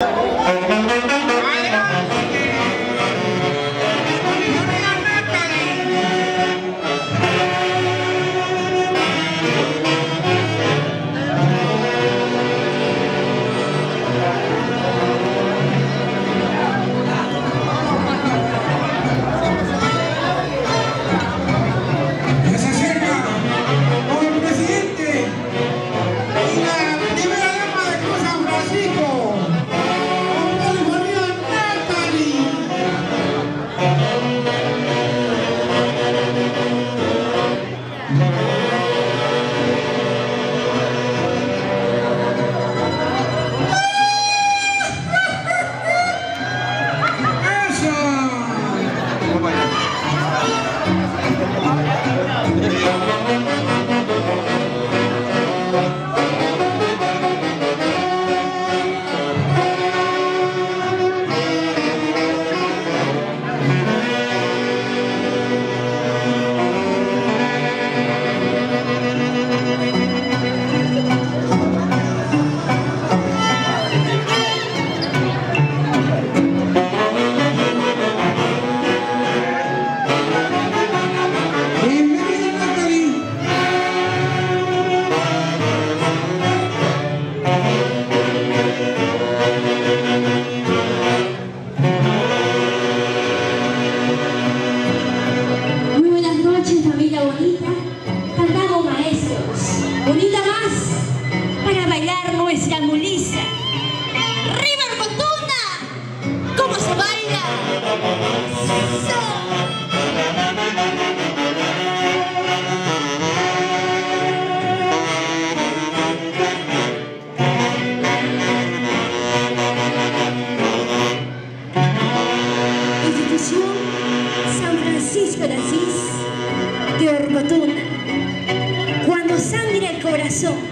Música isso.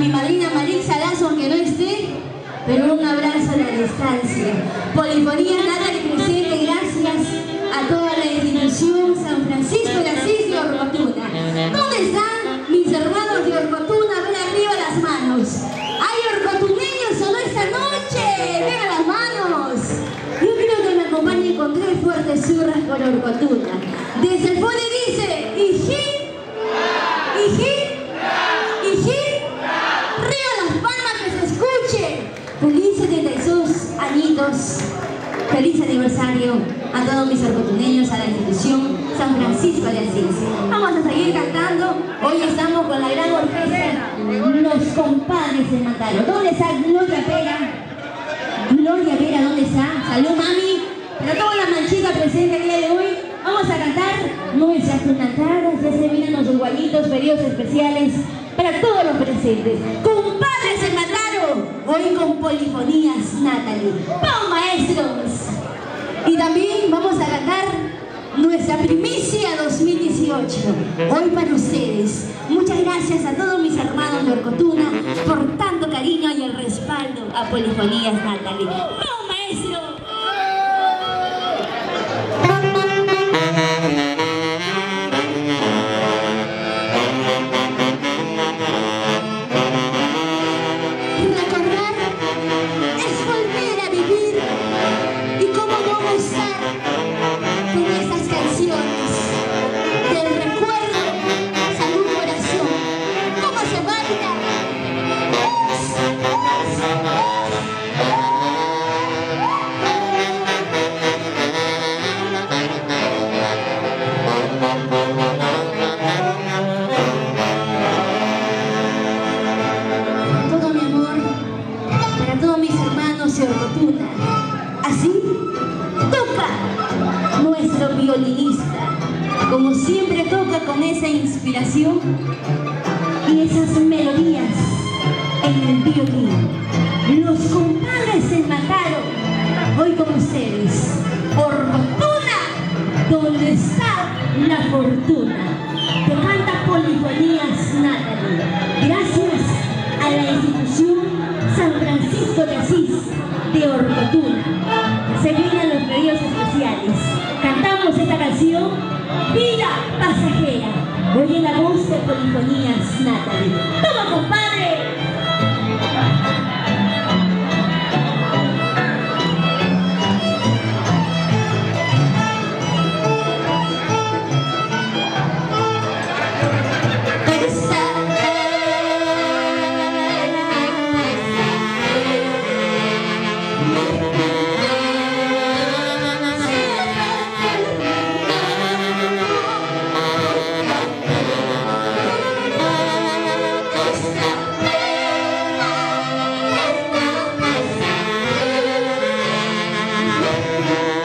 Mi madrina Marisa Lazo, aunque no esté, pero un abrazo a la distancia. Polifonía nada que presente, gracias a toda la institución San Francisco de Asís de Orcotuna. ¿Dónde están mis hermanos de Orcotuna? Ven arriba las manos. ¿Hay orcotuneños o no esta noche? ¡Ven las manos! Yo quiero que me acompañen con tres fuertes surras por Orcotuna. Desde el fondo dice, Ijín, Ijín, Ijín, río las palmas que se escuche. Feliz 72 añitos. Feliz aniversario a todos mis orcotuneños, a la institución San Francisco de Asís. Vamos a seguir cantando. Hoy estamos con la gran orquesta Los Compadres de Mataro. ¿Dónde está Gloria Vera? Gloria Vera, ¿dónde está? Salud, mami. Para toda la manchita presente el día de hoy, vamos a cantar nuestras tunatadas. Ya se vienen los uruguayitos, pedidos especiales para todos los presentes. Hoy con polifonías Natalie. ¡Vamos, maestros! Y también vamos a cantar nuestra primicia 2018, hoy para ustedes. Muchas gracias a todos mis hermanos de Orcotuna por tanto cariño y el respaldo a Polifonías Natalie. ¡Vamos, con esa inspiración y esas melodías en el violín. Los compadres se mataron hoy con ustedes. Orcotuna, donde está la fortuna. Te canta Polifonías Natalie. Gracias a la institución San Francisco de Asís En la voz de Polifonías Natalie. ¡Toma, compadre! Amen.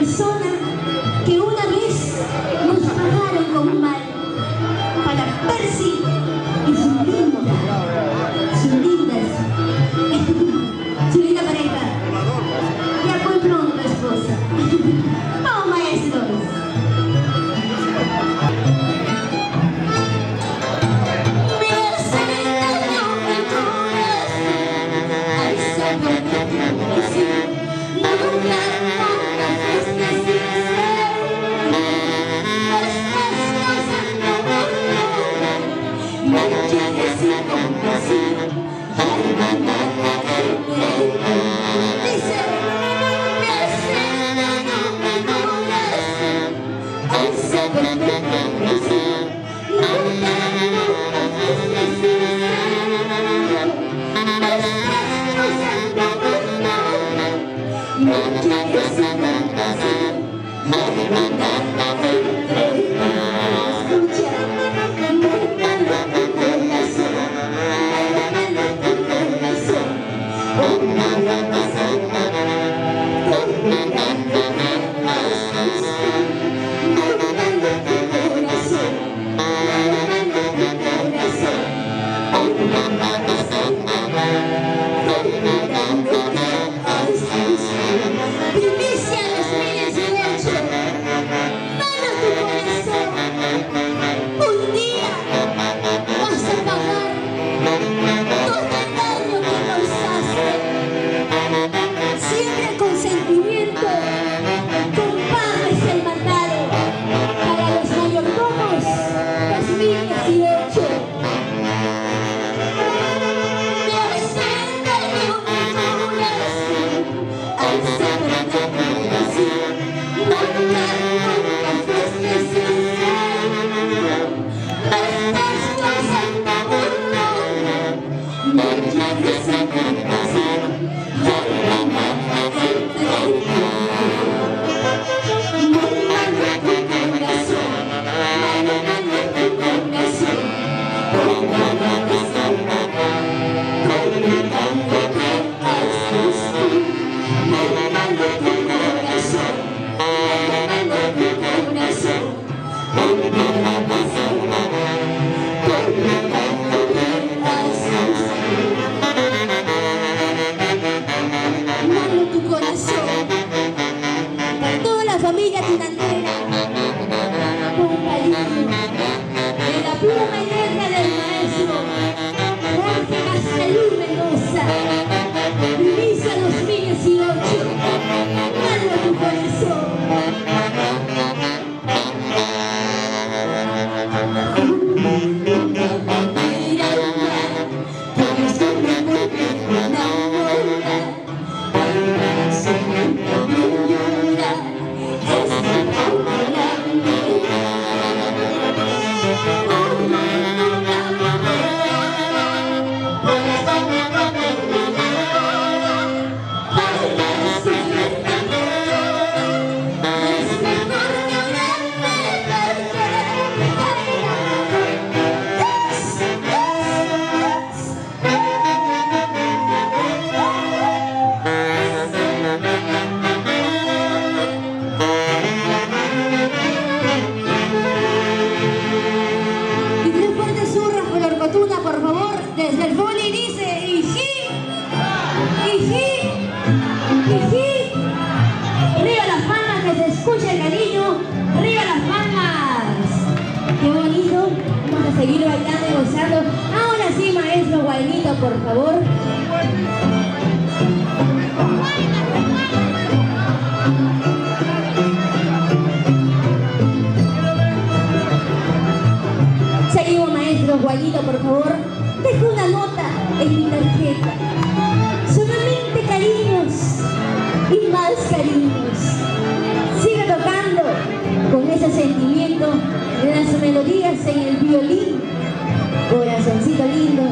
and so Thank you. Oh, my God. escucha el cariño, arriba las palmas. Qué bonito, vamos a seguir bailando y gozando. Ahora sí, maestro Guainito, por favor. Seguimos, maestro Guainito, por favor. Deja una nota en mi tarjeta. Con ese sentimiento las melodías en el violín. Corazoncito lindo.